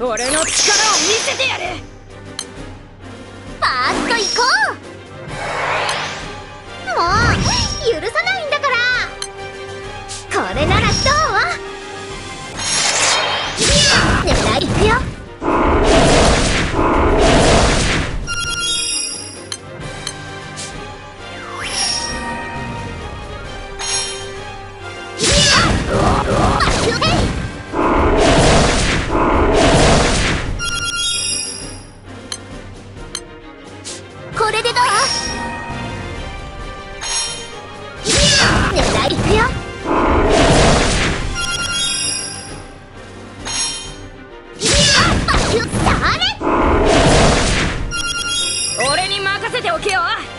俺の力を見せてやる。ファースト行こう。せておけよ。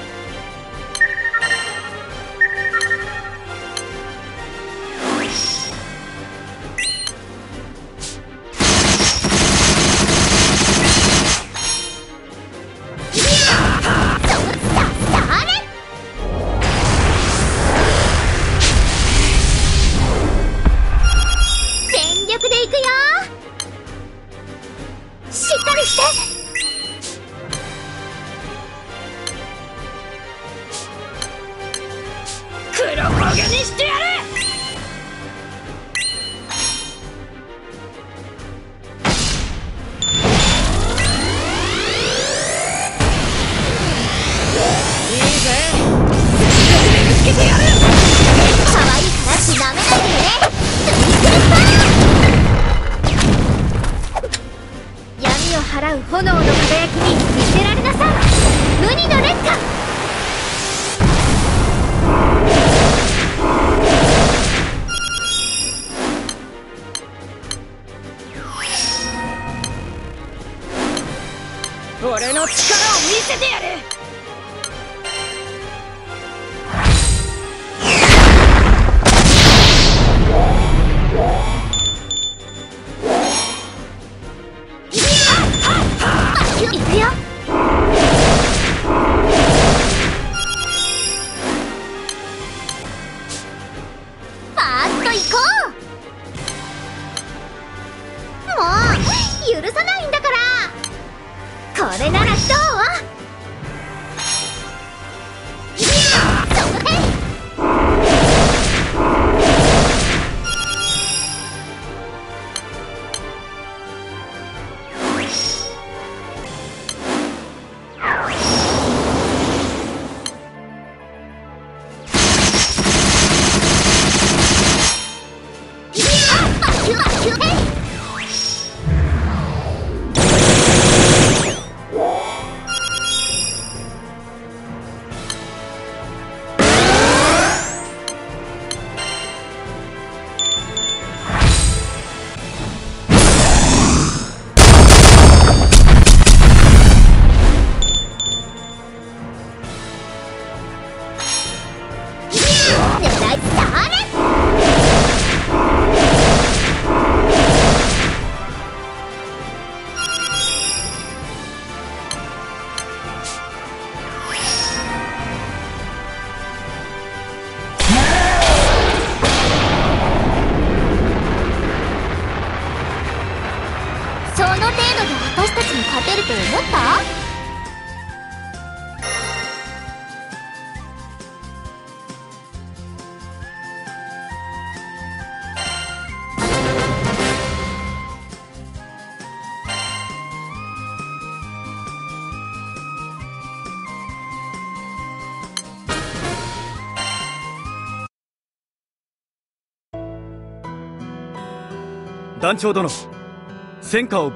つけてやる。可愛いからってなめないでねトリプルパー闇を払う炎の輝きに見せられなさ。い無二の劣化それならどう勝てると思った？団長殿戦果を